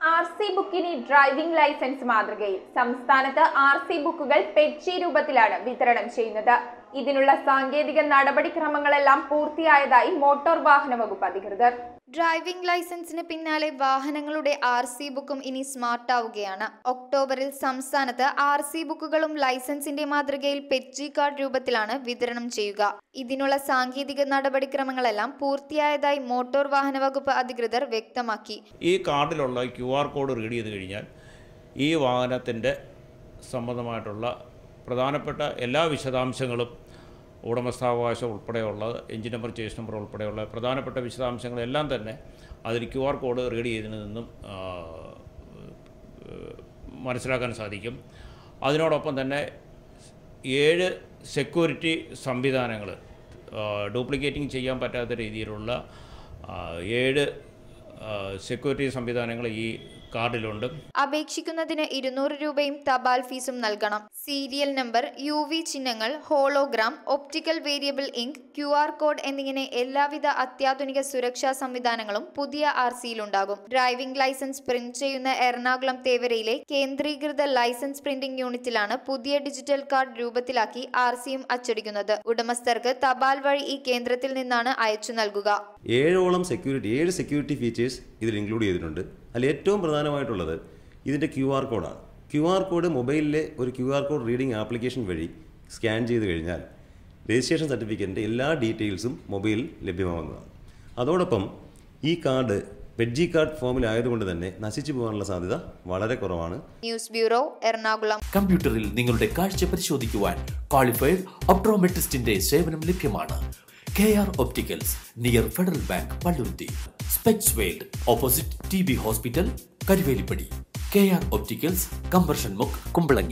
R C ബുക്കിന് driving licence മാതൃകയിൽ സംസ്ഥാനത്ത് ആർ സി ബുക്കുകൾ പെറ്റി രൂപത്തിലാണ് വിതരണം ചെയ്യുന്നത്. ഇതിനുള്ള സാങ്കേതിക നടപടിക്രമങ്ങളെല്ലാം പൂർത്തിയായതായി മോട്ടോർ വാഹന വകുപ്പ് അധികൃതർ. ഡ്രൈവിംഗ് ലൈസൻസിന് പിന്നാലെ വാഹനങ്ങളുടെ ആർ സി ബുക്കും ഇനി സ്മാർട്ട് ആവുകയാണ് ഒക്ടോബറിൽ സംസ്ഥാനത്ത് ആർ സി ബുക്കുകളും ലൈസൻസിന്റെ മാതൃകയിൽ പെറ്റി കാർഡ് രൂപത്തിലാണ് വിതരണം ചെയ്യുക. ഇതിനുള്ള സാങ്കേതിക നടപടിക്രമങ്ങളെല്ലാം പൂർത്തിയായതായി മോട്ടോർ വാഹന വകുപ്പ് അധികൃതർ വ്യക്തമാക്കി. ഈ കാർഡിലുള്ള ക്യു ആർ കോഡ് റീഡ് ചെയ്ത് കഴിഞ്ഞാൽ ഈ വാഹനത്തിന്റെ സംബന്ധമായിട്ടുള്ള പ്രധാനപ്പെട്ട എല്ലാ വിശദാംശങ്ങളും ഉടമസ്ഥാവകാശം ഉൾപ്പെടെയുള്ള എഞ്ചിൻ നമ്പർ ചേസ് നമ്പർ ഉൾപ്പെടെയുള്ള പ്രധാനപ്പെട്ട വിശദാംശങ്ങളെല്ലാം തന്നെ അതിൽ ക്യു ആർ കോഡ് റീഡ് ചെയ്തതിൽ നിന്നും മനസ്സിലാക്കാൻ സാധിക്കും. അതിനോടൊപ്പം തന്നെ ഏഴ് സെക്യൂരിറ്റി സംവിധാനങ്ങൾ ഡ്യൂപ്ലിക്കേറ്റിംഗ് ചെയ്യാൻ പറ്റാത്ത രീതിയിലുള്ള ഏഴ് സെക്യൂരിറ്റി സംവിധാനങ്ങൾ ഈ കാർഡിലുണ്ട്. അപേക്ഷിക്കുന്നതിന് ഇരുന്നൂറ് രൂപയും തപാൽ ഫീസും നൽകണം. സീരിയൽ നമ്പർ യു വി ചിഹ്നങ്ങൾ hologram optical variable ink Q R code എന്നിങ്ങനെ എല്ലാവിധ അത്യാധുനിക സുരക്ഷാ സംവിധാനങ്ങളും പുതിയ ആർ സിയിലുണ്ടാകും. ഡ്രൈവിംഗ് ലൈസൻസ് പ്രിന്റ് ചെയ്യുന്ന എറണാകുളം തേവരയിലെ കേന്ദ്രീകൃത ലൈസൻസ് പ്രിന്റിംഗ് യൂണിറ്റിലാണ് പുതിയ ഡിജിറ്റൽ കാർഡ് രൂപത്തിലാക്കി ആർ സിയും അച്ചടിക്കുന്നത്. ഉടമസ്ഥർക്ക് തപാൽ വഴി ഈ കേന്ദ്രത്തിൽ നിന്നാണ് അയച്ചു നൽകുക. ഏഴോളം സെക്യൂരിറ്റി ഏഴ് സെക്യൂരിറ്റി ഫീച്ചേഴ്സ് ഇതിൽ ഇൻക്ലൂഡ് ചെയ്തിട്ടുണ്ട്. അതിൽ ഏറ്റവും പ്രധാനമായിട്ടുള്ളത് ഇതിന്റെ ക്യു ആർ കോഡാണ്. ക്യു ആർ കോഡ് മൊബൈലിലെ ഒരു Q R code reading application വഴി സ്കാൻ ചെയ്ത് കഴിഞ്ഞാൽ രജിസ്ട്രേഷൻ സർട്ടിഫിക്കറ്റിന്റെ എല്ലാ ഡീറ്റെയിൽസും മൊബൈലിൽ ലഭ്യമാവുന്നതാണ്. അതോടൊപ്പം ഈ കാർഡ് വെഡ്ജി കാർഡ് ഫോമിലായതുകൊണ്ട് തന്നെ നശിച്ചു പോകാനുള്ള സാധ്യത വളരെ കുറവാണ്. News bureau Ernakulam. കമ്പ്യൂട്ടറിൽ നിങ്ങളുടെ കാഴ്ച പരിശോധിക്കുവാൻ ക്വാളിഫൈഡ് ഒപ്ട്രോമെട്രിസ്റ്റിന്റെ സേവനം ലഭ്യമാണ്. K R opticals near federal bank Palluruthy. Specs world opposite T B hospital Karuvelippady K R opticals combustion മുക്ക് കുമ്പളങ്ങി.